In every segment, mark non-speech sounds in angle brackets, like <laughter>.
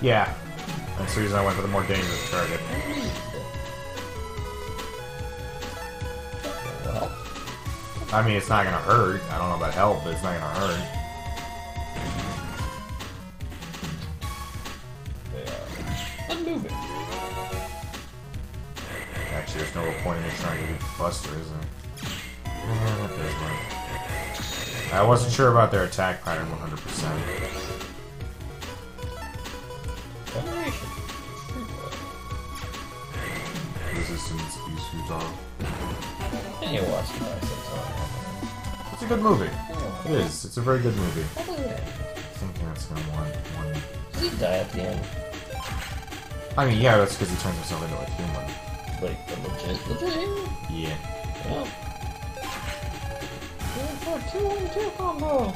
Yeah. That's the reason I went for the more dangerous target. I mean, it's not gonna hurt. I don't know about help, but it's not gonna hurt. Actually, there's no point in trying to do Buster, is there? I wasn't sure about their attack pattern 100%. And you watch biceps It's a good movie. it. It is. It's a very good movie. How about that? I think that's gonna want one. Does he die at the end? I mean, yeah, that's because he turns himself into a human. Like the legit, legit human? Yeah. Yeah. Going for a two and two combo.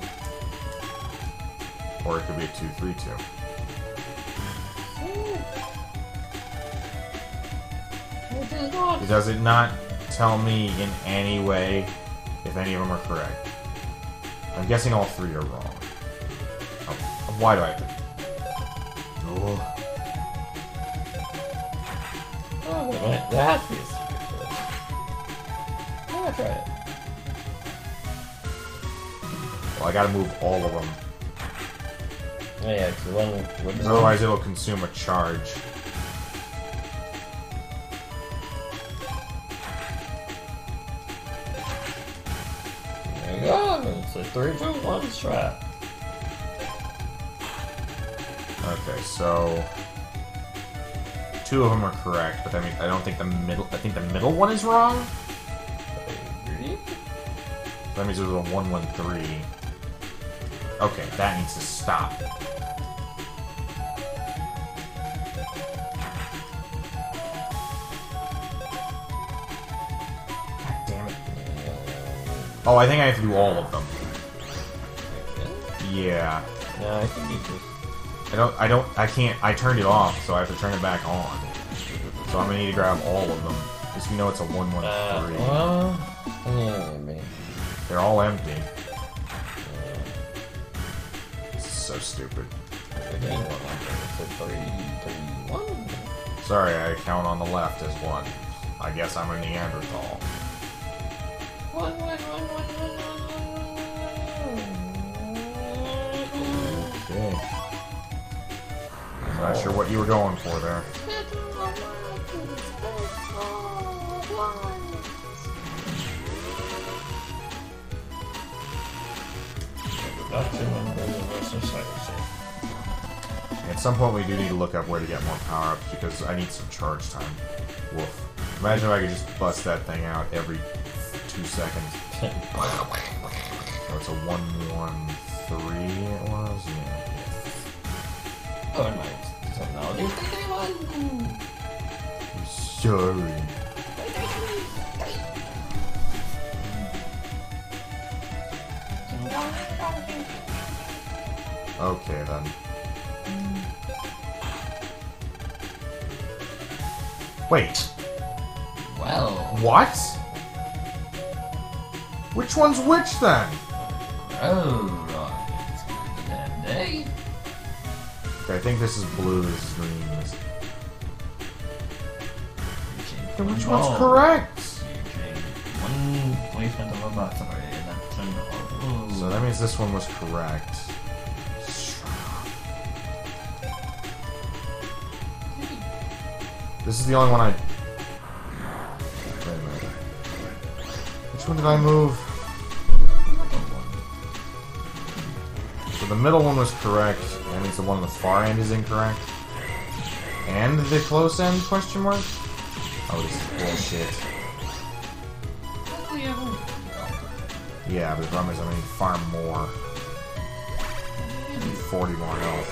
Or it could be a 2 3 2. Does it not tell me in any way if any of them are correct? I'm guessing all three are wrong. Oh, why do I have to? Oh, Oh, wait a minute. There has to be a secret to it. I it. well, I gotta move all of them. Oh, yeah, because the one with the otherwise it'll consume a charge. Three, two, one strat. Okay, so two of them are correct, but I mean I don't think the middle. I think the middle one is wrong. That means there's a one one three. Okay, that needs to stop. God damn it. Oh, I think I have to do all of them. Yeah. No, I think you just. I don't, I don't, I can't, I turned it off, so I have to turn it back on. So I'm gonna need to grab all of them. Because we know it's a 113. Uh, well, yeah, maybe. They're all empty. This so stupid. Again, one, one, so three, three, one. Sorry, I count on the left as one. I guess I'm a Neanderthal. One, one, one, one, one, one, Not sure what you were going for there. Doctor member Universal Cycle At some point, we do need to look up where to get more power ups because I need some charge time. Woof. Imagine if I could just bust that thing out every two seconds. <laughs> Oh, it's a 113 it was? Yeah. Technology. I'm sorry. Okay then. Wait, Well, what? Which one's which then? oh, I think this is blue, this is green. This... Then which Oh. one's correct? One placement of a battery. That's oh. So that means this one was correct. This is the only one I. Wait a minute. Which one did I move? The middle one was correct. That means the one on the far end is incorrect. And the close end? Question mark. Oh, this is bullshit. Yeah, but the problem is gonna need far more. I need 40 more health.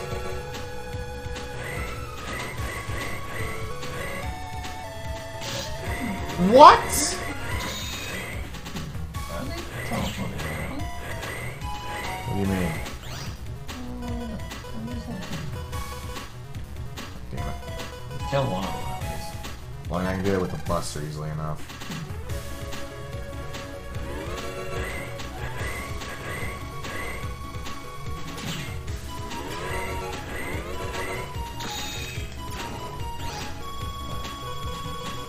What? What do you mean? Kill one of them at least. Well, I can do it with the Buster easily enough.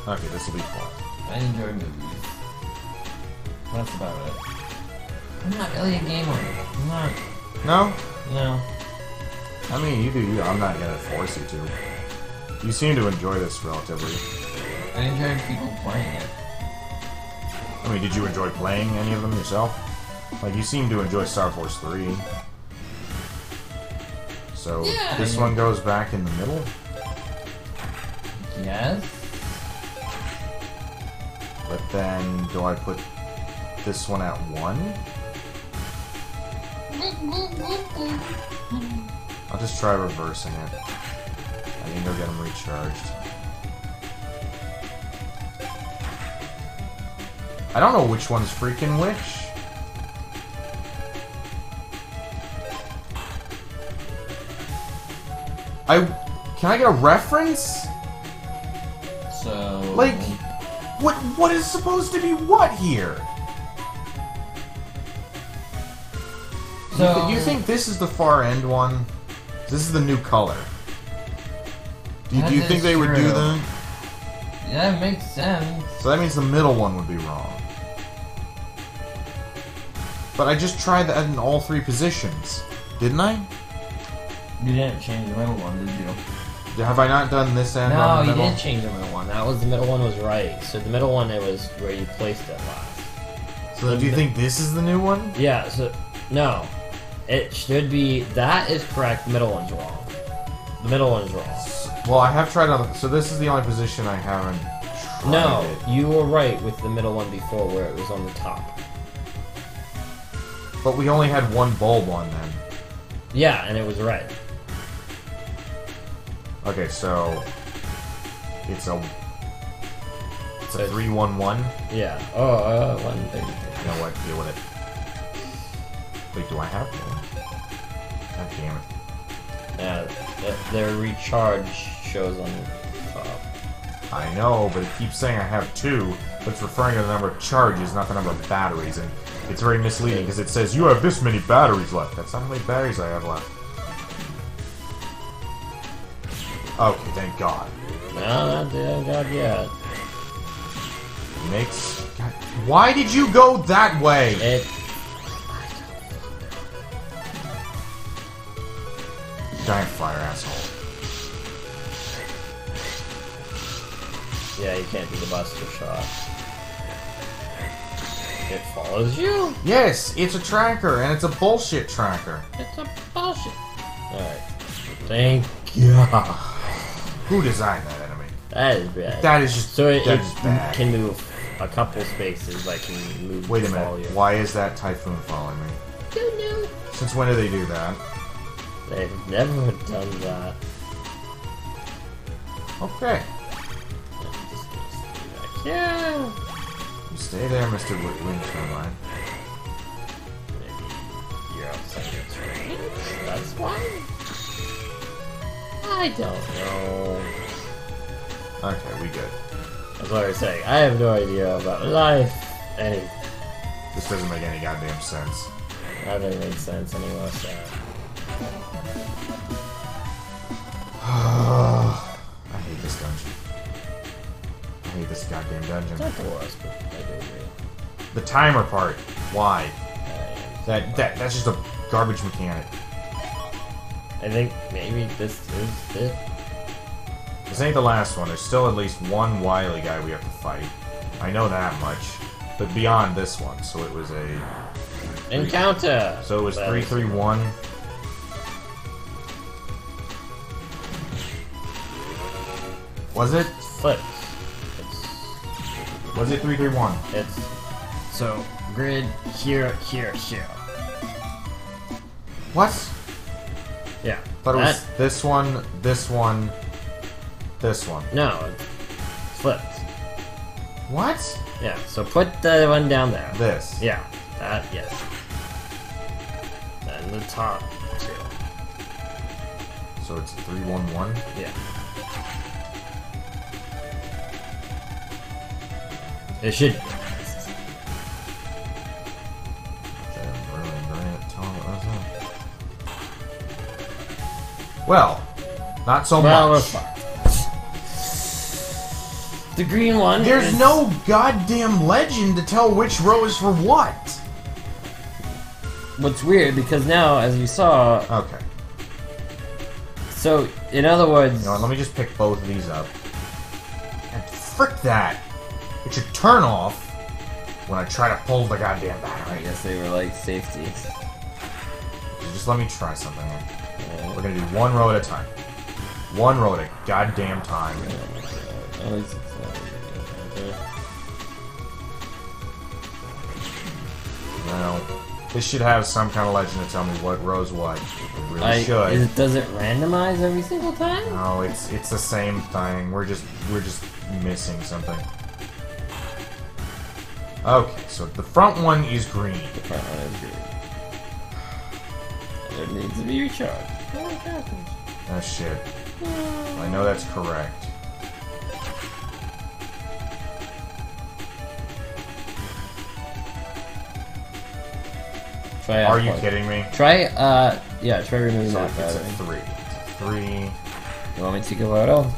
Okay, this will be fun. I enjoy movies. That's about it. I'm not really a gamer. I'm not. No? No. I mean, you do you. I'm not gonna force you to. You seem to enjoy this relatively. I enjoy people playing it. I mean, did you enjoy playing any of them yourself? Like, you seem to enjoy Star Force 3. So, Yeah, this one goes back in the middle? Yes. But then, do I put this one at 1? I'll just try reversing it. I can go get them recharged. I don't know which one's freaking which. I can I get a reference? So. Like, what what is supposed to be what here? You So. you think this is the far end one? This is the new color. Do you, do you think they would do that? Yeah, it makes sense. So that means the middle one would be wrong. But I just tried that in all three positions, didn't I? You didn't change the middle one, did you? Have I not done this end No, you middle? did change the middle one. That was the middle one was right. So the middle one it was where you placed it last. So do you think this is the new one? Yeah. So no, it should be that is correct. Middle one's wrong. The middle one's wrong. Well, I have tried other. So this is the only position I haven't tried No, it. you were right with the middle one before where it was on the top. But we only had one bulb on then. Yeah, and it was red. Okay, so it's a it's a So- three one one. Yeah. Oh, uh, one thing. You know what? Deal with it. Wait, do I have one? God damn it. Yeah, th- their recharge shows on the top. I know, but it keeps saying I have two, but it's referring to the number of charges, not the number of batteries, and it's very misleading because it says you have this many batteries left. That's not how many batteries I have left. Okay, thank God. No, not God yet. Makes. God, why did you go that way? It. Giant fire asshole. Yeah, you can't do the Buster shot. It follows you. Yes, it's a tracker, and it's a bullshit tracker. It's a bullshit. Alright. Thank God. Who designed that enemy? That is bad. That is just. so it, it can move a couple spaces, like can move. Wait a minute. you. Why is that typhoon following me? Don't know. Since when do they do that? They've never done that. Okay. Gonna stay back here. Stay there, Mr. Wi- Wind Turbine. Maybe you're outside your range. That's why. I don't know. Okay, we good. That's what I was saying. I have no idea about life. Any This doesn't make any goddamn sense. That doesn't makes sense anymore. So I hate this dungeon. I hate this goddamn dungeon. the worst, but I do agree. The timer part. Why? That that that's just a garbage mechanic. I think maybe this is it. This ain't the last one. There's still at least one wily guy we have to fight. I know that much. But beyond this one, so it was a Encounter. so it was three three one three three one. Was it? Flips. It's Was it three three one? it's so grid here, here, here. What? Yeah. Thought it was this one, this one, this one. No, flipped. What? Yeah, so put the one down there. This. Yeah, that, yes. Then the top two. So it's three one one. Yeah. It should. Well, not so Well, much. The green one. There's is- no goddamn legend to tell which row is for what. What's weird because now, as you saw, Okay. so in other words, You know what, let me just pick both of these up. And frick that! It should turn off when I try to pull the goddamn I battery. guess they were like safeties. Just let me try something. We're gonna do one row at a time. One row at a goddamn time. Now, this should have some kind of legend to tell me what row's what. It really I, should. is, does it randomize every single time? No, it's it's the same thing. We're just we're just missing something. Okay, so the front one is green. The front one is green. It needs to be recharged. Oh shit. I know that's correct. Try Are you output. kidding me? Try, uh, yeah, try removing So that it's a three. It's a three. You want me to take a photo?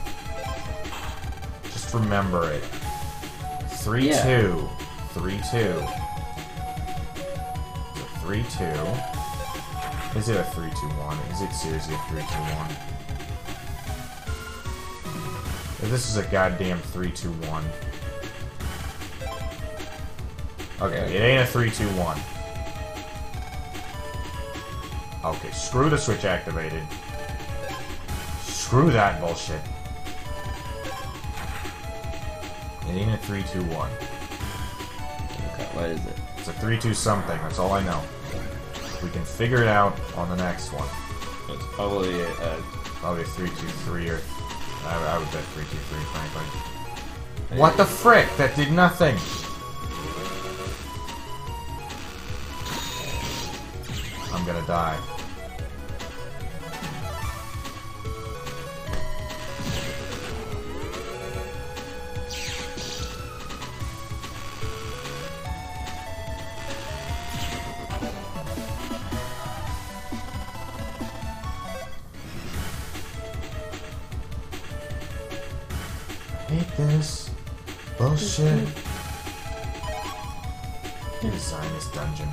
Just remember it. Three Yeah. two. Three two. It's a three two. Is it a three two one? Is it seriously a three two one? If this is a goddamn three two one. Okay, it ain't a three two one. Okay, screw the switch activated. Screw that bullshit. It ain't a 321. Okay, what is it? It's a 3-2 something, that's all I know. We can figure it out on the next one. It's probably a, a Probably 3-2-3 or... I, I would bet 3-2-3, frankly. What the frick? That did nothing! I'm gonna die. Bullshit. Design this dungeon.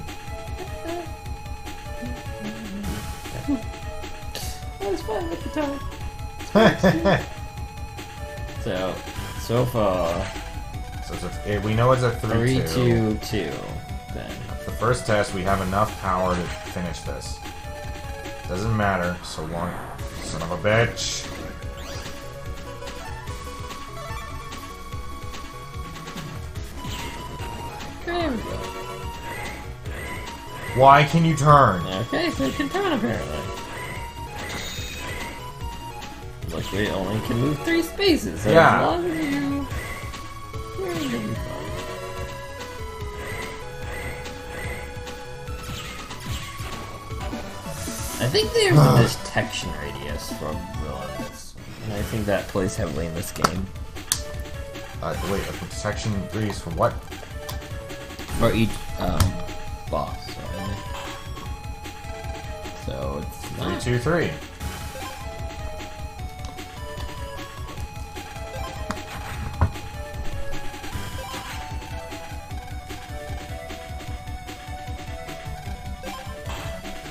That was fun at the time. <laughs> So, so far, so it's a, eh, we know it's a 3 three, two, two. Then The first test, we have enough power to finish this. Doesn't matter, so long. Son of a bitch. Why can you turn? Okay, so you can turn apparently. Like we only can move three spaces. So Yeah. As long as you. You're gonna be fine. I think there's a <sighs> detection radius for villains, and I think that plays heavily in this game. Uh, wait, a protection breeze for what? For each um, boss. Three, two, three.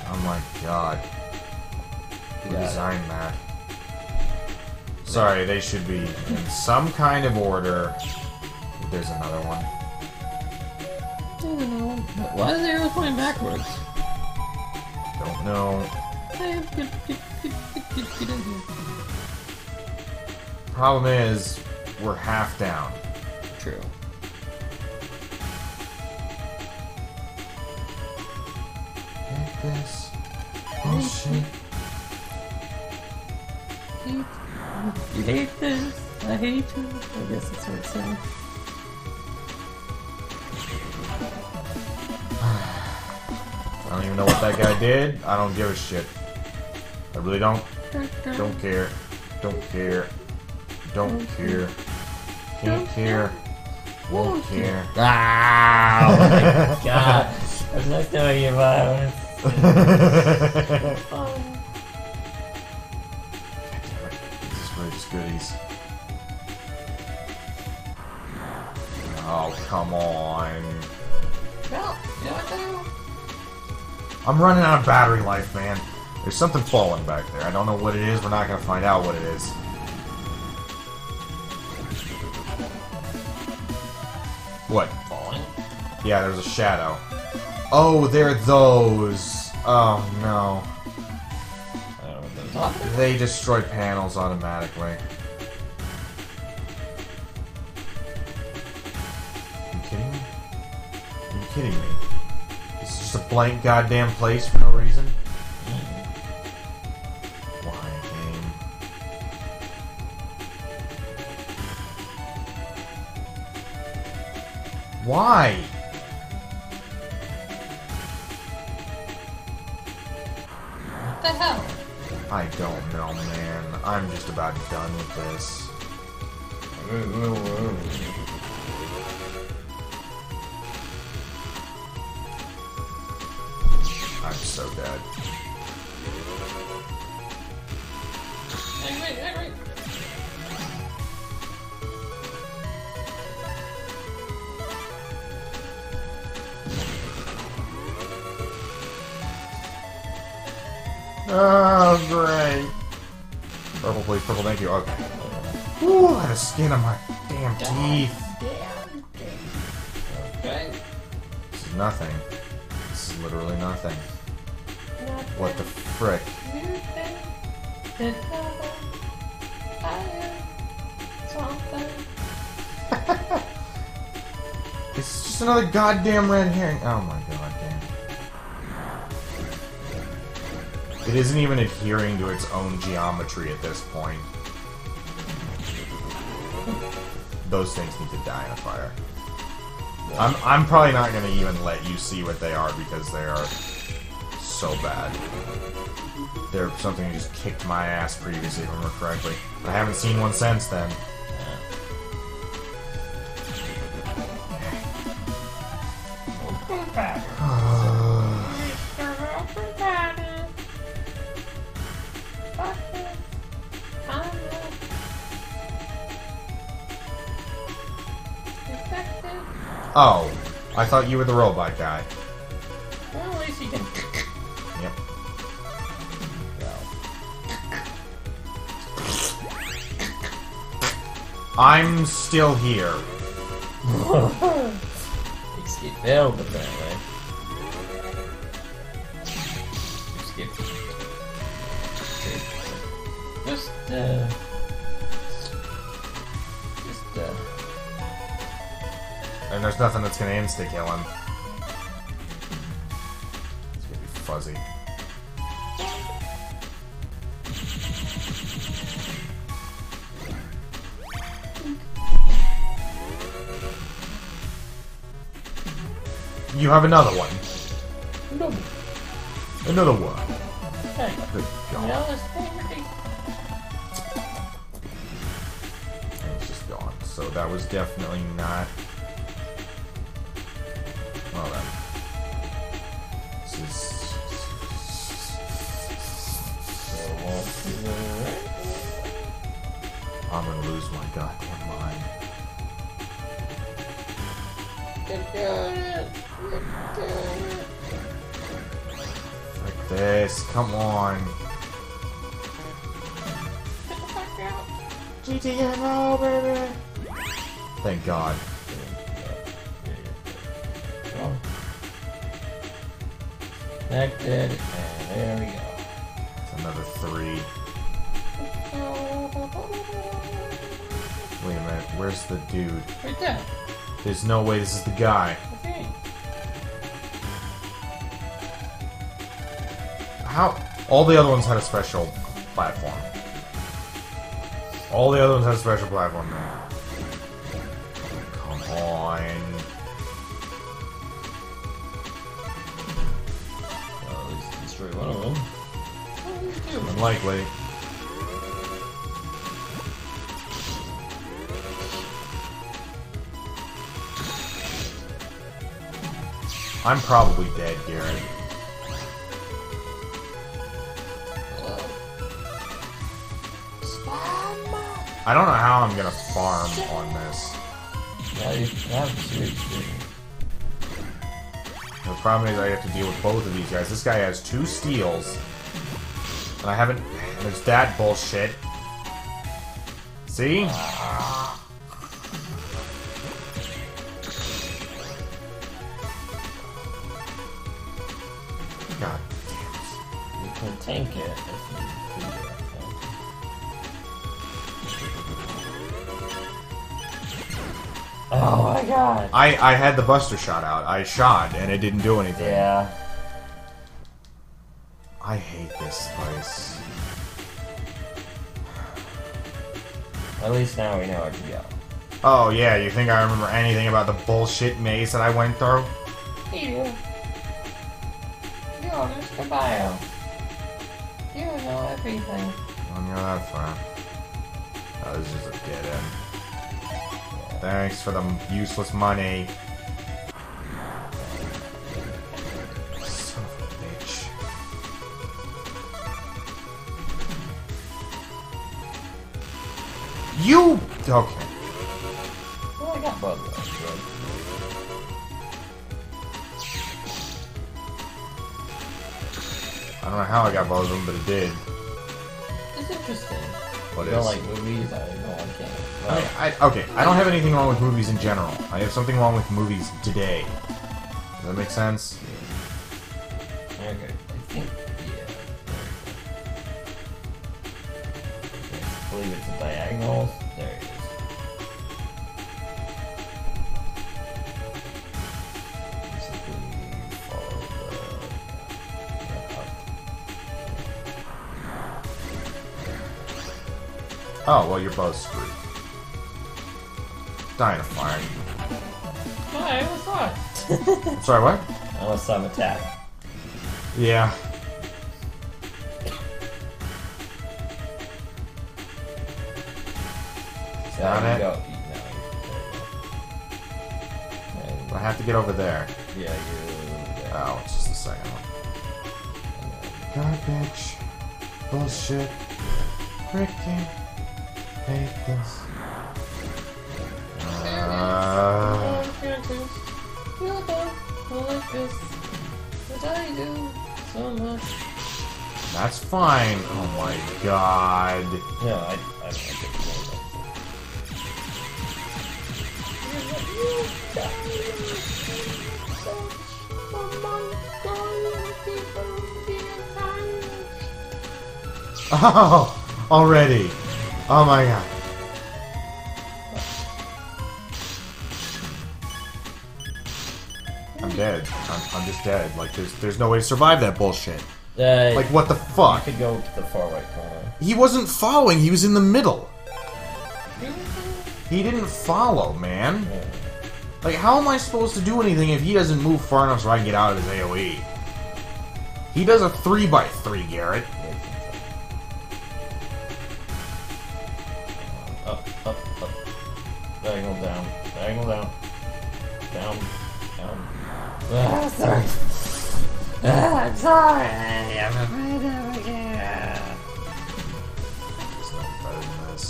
Oh my god. Who Yeah. designed that? Sorry, they should be in some kind of order. There's another one. I don't know. Why is the arrow pointing backwards? Don't know. Problem is, we're half down. True. this. Oh shit. You hate this. I hate you. I guess that's what it's saying. <sighs> I don't even know what that guy did. I don't give a shit. I really don't. Don't care. Don't care. Don't care. Can't care. Won't care. Ah! <laughs> Oh my god. I'm not doing your violence. <laughs> God it. This is really just goodies. Oh, come on. No, you know what to do? I'm running out of battery life, man. There's something falling back there. I don't know what it is. We're not gonna find out what it is. What? Falling? Yeah, there's a shadow. Oh, they're those. Oh no. I don't know what those are. They destroy panels automatically. you kidding me? Are you kidding me? This is just a blank goddamn place for no reason? Why? What the hell? I don't know, man. I'm just about done with this. Oh, great. Purple, please. Purple, thank you. Okay. Ooh, I had a skin on my damn teeth. Okay. This is nothing. This is literally nothing. What the frick? It's <laughs> just another goddamn red herring. Oh my It isn't even adhering to its own geometry at this point. Those things need to die in a fire. I'm, I'm probably not gonna even let you see what they are because they are so bad. They're something that just kicked my ass previously, if I remember correctly. But I haven't seen one since then. <sighs> Oh, I thought you were the robot guy. Well, at least you can. Yep. I'm still here. <laughs> Escape failed, apparently. There's nothing that's gonna insta kill him. It's gonna be fuzzy. You have another one. No. Another one. Hey, Good God. And it's just gone. So that was definitely not. Well. I'm gonna lose my goddamn mind. It. Like this. Come on. Get the fuck out. GTMO, baby. Thank God. Connected, and there we go. It's another three. Wait a minute. Where's the dude? Right there. There's no way this is the guy. Okay. how all the other ones had a special platform. All the other ones had a special platform. Least destroy one of them. What are you doing? Unlikely. I'm probably dead, Garrett. I don't know how I'm gonna farm on this. Now you have serious experience. The problem is I have to deal with both of these guys. This guy has two steals. And I haven't... There's that bullshit. See? God damn You can tank it Oh my god. I, I had the buster shot out. I shot and it didn't do anything. Yeah. I hate this place. At least now we know where to go. Oh yeah, you think I remember anything about the bullshit maze that I went through? You. You're Mr. Bio. You know everything. Oh yeah, that's fine. Oh, this is a dead end. Thanks for the useless money. Son of a bitch. You okay? Well, I got both of them. I don't know how I got both of them, but it did. It's interesting. What you don't like movies? I don't like it. I, I, okay, I don't have anything wrong with movies in general. I have something wrong with movies today. Does that make sense? Oh, well, you're both screwed. Die fire. Hi, what's up? <laughs> <laughs> Sorry, what? Unless I'm attacked. Yeah. So Got it. Go, no, I have to get over there. you, yeah, you. Oh, it's just the second one. Garbage. Bullshit. Freaking hate this. Uh, that's fine. Oh my god. No, I, I don't like it. Oh, already. Oh my god. I'm dead. I'm, I'm just dead. Like, there's, there's no way to survive that bullshit. Uh, Like, what the I fuck? could go to the far right corner. He wasn't following, he was in the middle. He didn't follow, man. Yeah. Like, how am I supposed to do anything if he doesn't move far enough so I can get out of his AoE? He does a 3x3, Garrett. Up, up, up. Diagonal down. Diagonal down. Down. Down. Ah, sorry. Ah, I'm sorry. I'm afraid of again. It's not better than this.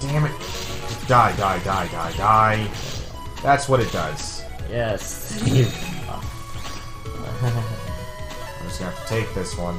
Damn it. Die, die, die, die, die. That's what it does. Yes. <laughs> I'm just gonna have to take this one.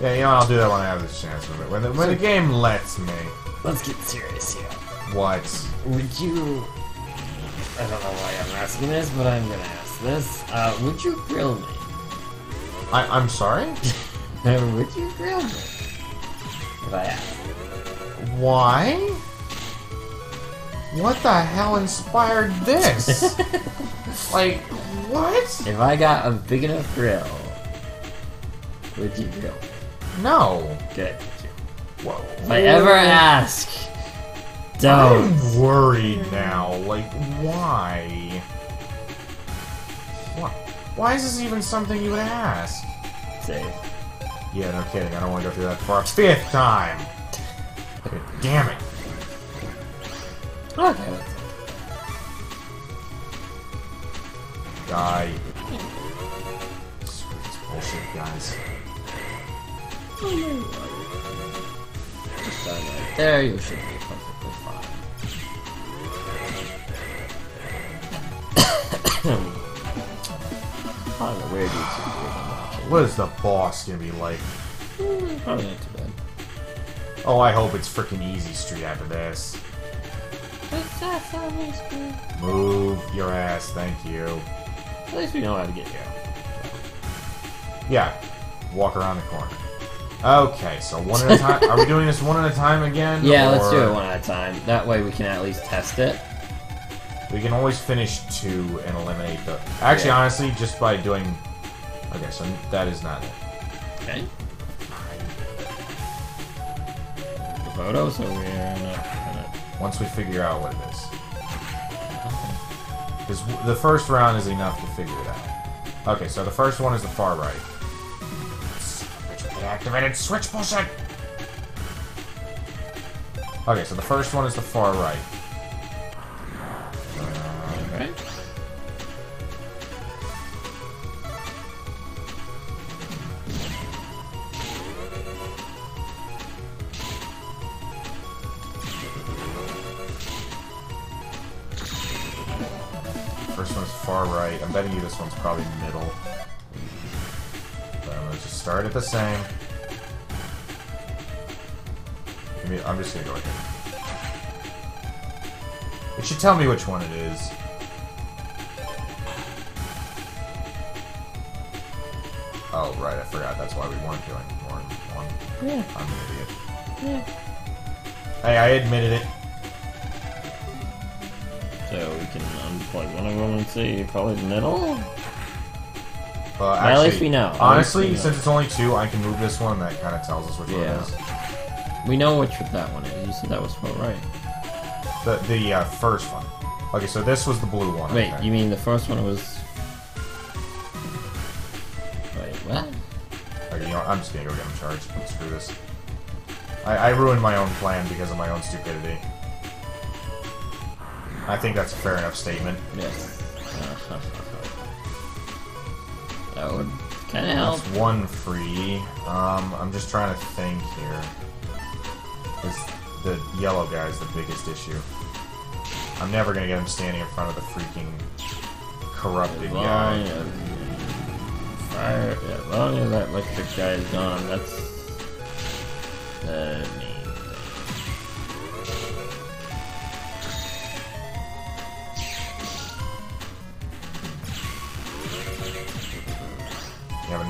Yeah, you know, I'll do that when I have the chance. When the, when the, when the game lets me. Let's get serious here. What? Would you? I don't know why I'm asking this, but I'm gonna ask this. Uh, would you grill me? I, I'm sorry? <laughs> would you grill me? If I asked. Why? What the hell inspired this? <laughs> like, what? If I got a big enough grill, would you grill me? No. Good. Whoa. If I ever ask, don't. I'm worried now. Like, why? Why? Why is this even something you would ask? Say, Yeah, no kidding. I don't want to go through that for a fifth time. God damn it. okay. Die. Screw this bullshit, guys. Just right there. You should be perfectly fine. Probably the weird YouTube video I'm watching. What is the boss gonna be like? Probably not too bad. Oh, I hope it's freaking Easy Street after this. Move your ass, thank you. At least we know how to get here. Yeah, walk around the corner. Okay, so one at a time. Are we doing this one at a time again? <laughs> Yeah, let's do it one at a time. That way we can at least test it. We can always finish two and eliminate the. Actually, Yeah. honestly, just by doing. Okay, so that is not it. Okay. The photo, so we're gonna. Once we figure out what it is. Because the first round is enough to figure it out. Okay, so the first one is the far right. Activated switch bullshit! Okay, so the first one is the far right. Alright. First one's far right. I'm betting you this one's probably middle. But I'm gonna start at the same. Give me- I'm just gonna go with it. It should tell me which one it is. Oh, right, I forgot. That's why we weren't doing more than one. Yeah. I'm an idiot. Yeah. Hey, I admitted it. So we can unplug one of them and see. Probably the middle. Well, at least we know. Honestly, we know. since it's only two, I can move this one. That kind of tells us which Yeah. one it is. We know which that one is. You said that was right. The the uh, first one. Okay, so this was the blue one. Wait, you mean the first one was? Wait, what? Okay, you know, what, I'm just gonna go get him charged. Screw this. I, I ruined my own plan because of my own stupidity. I think that's a fair enough statement. Yes. Would kind of help. That's one free. Um, I'm just trying to think here. Is the yellow guy is the biggest issue. I'm never gonna get him standing in front of the freaking corrupted guy. as fire, as long as that electric guy is gone, that's the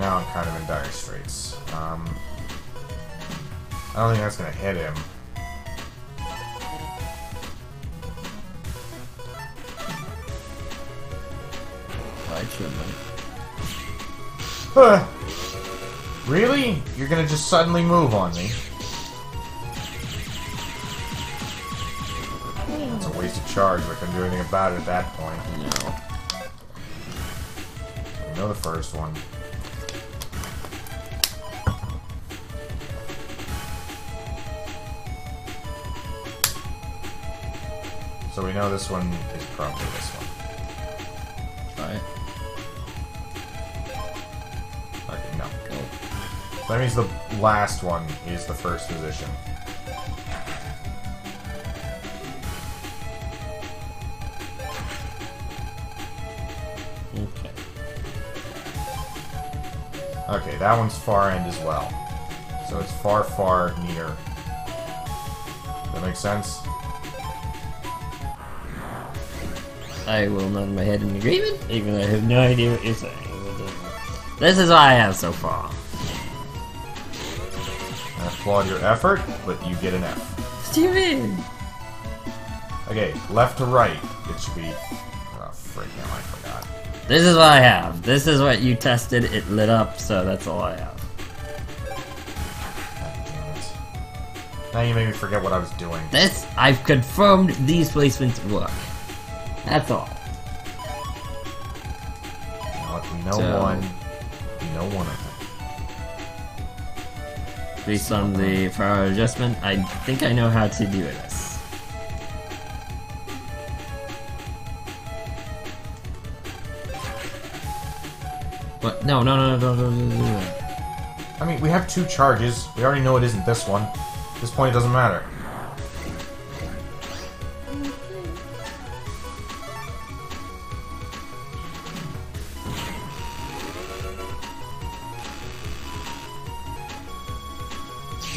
now I'm kind of in dire straits. Um, I don't think that's gonna hit him. I Huh. Really? You're gonna just suddenly move on me? It's a waste of charge. We couldn't do anything about it at that point. No. We know the first one. So we know this one is probably this one. Alright. Okay, no. Go. So that means the last one is the first position. Okay. Okay, that one's far end as well. So it's far, far near. That makes sense? I will nod my head in agreement, even though I have no idea what you're saying. This is what I have so far. I applaud your effort, but you get an F. What do you mean? Okay, left to right. It should be. Oh, freak now, I forgot. This is what I have. This is what you tested. It lit up, so that's all I have. God damn it. Now you made me forget what I was doing. This, I've confirmed these placements work. That's all. You know? We know So- one. We know one of them. Based on the power adjustment, I think I know how to do this. What? No, no, no, no, no, no, no, no. I mean, we have two charges. We already know it isn't this one. At this point, it doesn't matter.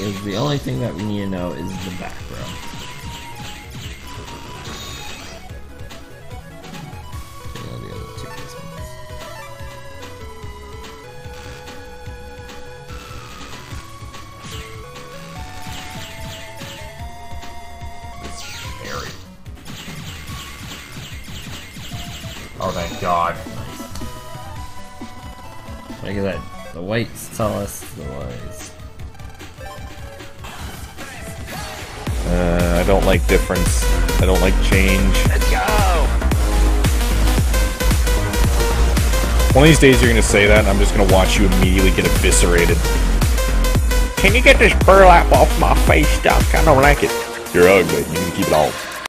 Because the only thing that we need to know is the back row. Oh, thank God. Look at that. the whites tell us don't like difference. I don't like change. Let's go! One of these days you're gonna say that, and I'm just gonna watch you immediately get eviscerated. Can you get this burlap off my face, Doc? I don't like it. You're ugly. You can keep it all.